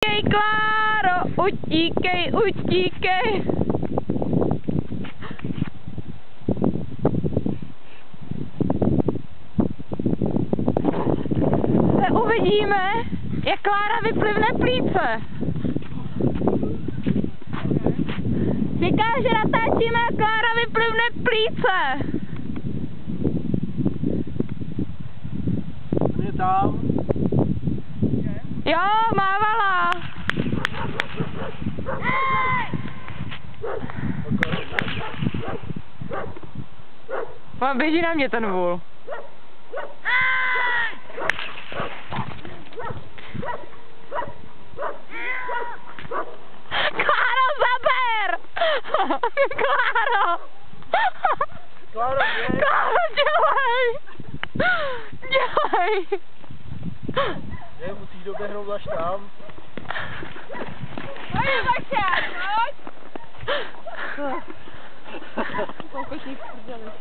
Utíkej, Kláro, utíkej, utíkej. Se uvidíme, jak Klára vyplivne plíce. Říká, že natáčíme a Klára vyplivne plíce. Je tam. Jo, mávala. Mám běží na mě ten vůl. Kláro, zaber! Kláro! Kláro, dělej! Dělej! Ne, musíš doběhnout až tam. Pojď, Vaša, pojď! Kokošník v.